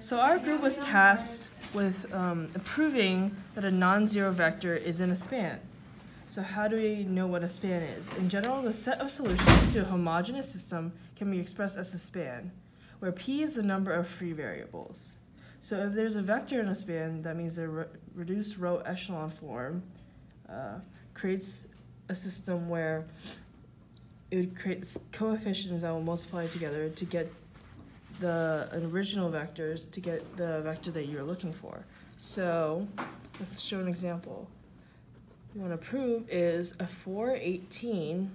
So our group was tasked with um, proving that a non-zero vector is in a span. So how do we know what a span is? In general, the set of solutions to a homogeneous system can be expressed as a span, where p is the number of free variables. So if there's a vector in a span, that means a re reduced row echelon form uh, creates a system where it would create coefficients that will multiply together to get the original vectors to get the vector that you're looking for. So let's show an example. We want to prove is a 418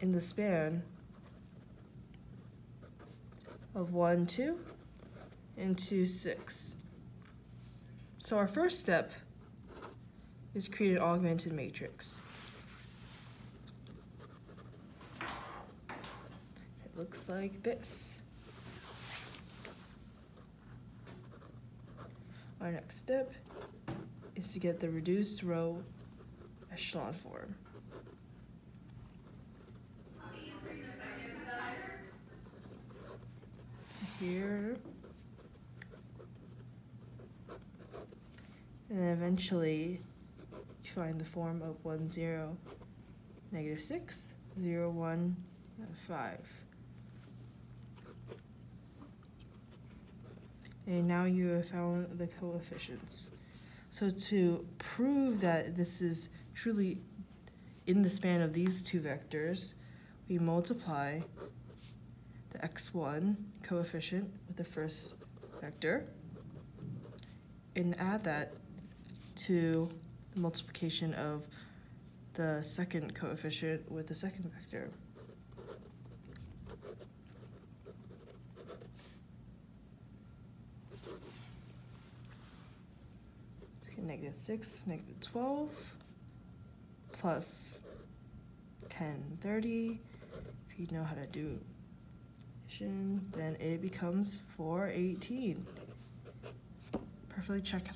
in the span of 1, 2, and 2, 6. So our first step is create an augmented matrix. It looks like this. Our next step is to get the reduced row echelon form. Here. And then eventually you find the form of 1, 0, negative 6, 0, 1, 5. And now you have found the coefficients. So to prove that this is truly in the span of these two vectors, we multiply the x1 coefficient with the first vector and add that to the multiplication of the second coefficient with the second vector. Negative 6, negative 12, plus 10, 30. If you know how to do addition, then it becomes 418. Perfectly check